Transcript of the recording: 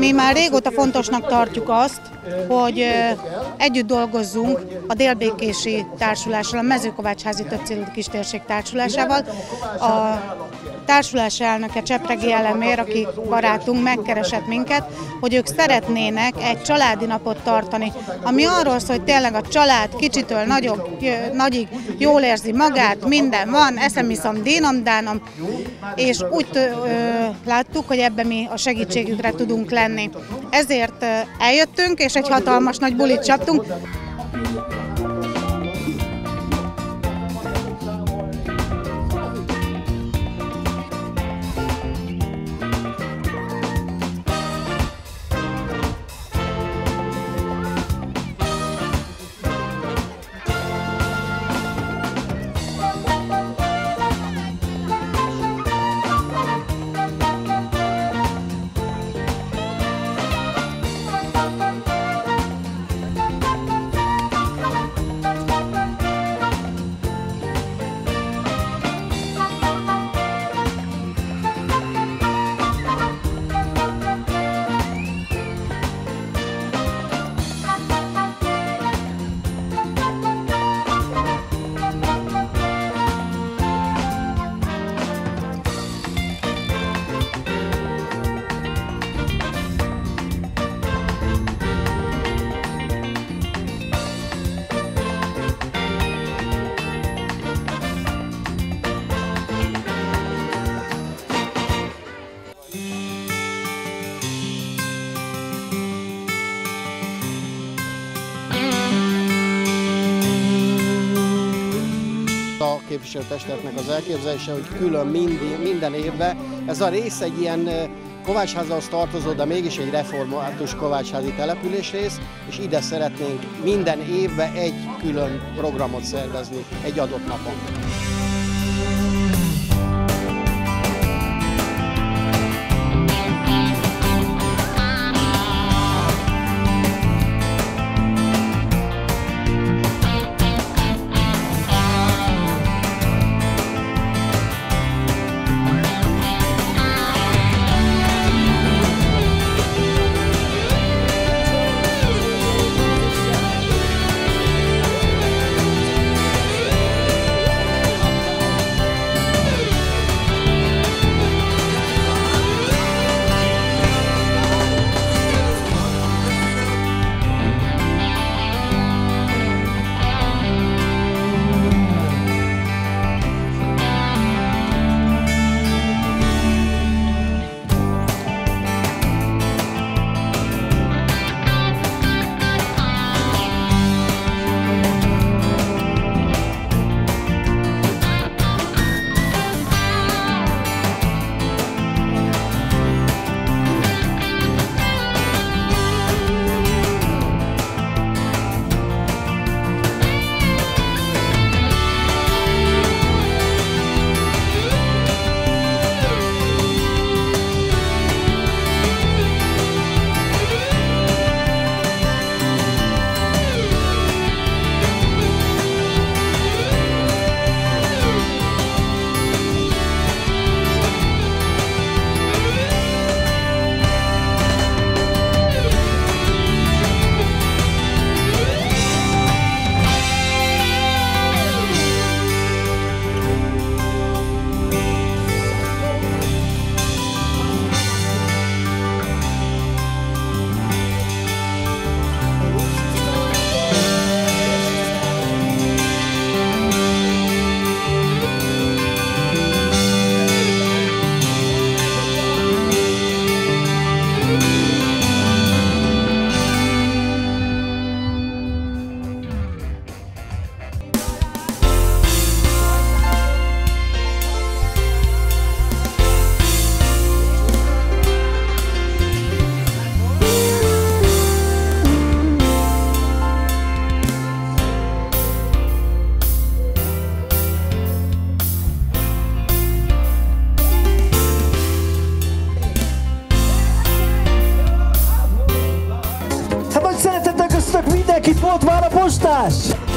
Mi már régóta fontosnak tartjuk azt, hogy együtt dolgozzunk a Délbékési Társulással, a Mezőkovácsázi Többcélú Kistérség Társulásával. A társulás elnöke Csepregi Elemér, aki barátunk, megkeresett minket, hogy ők szeretnének egy családi napot tartani, ami arról szól, hogy tényleg a család kicsitől nagyobb, nagyig jól érzi magát, minden van, eszem, iszom, dínom, dánom, és úgy ö, láttuk, hogy ebben mi a segítségükre tudunk lenni. Ezért eljöttünk, és egy hatalmas nagy bulit csaptunk. A képviselőtestületnek az elképzelése, hogy külön minden, minden évben ez a rész egy ilyen Kovácsházához tartozó, de mégis egy református kovácsházi településrész, és ide szeretnénk minden évben egy külön programot szervezni egy adott napon. foto para postas.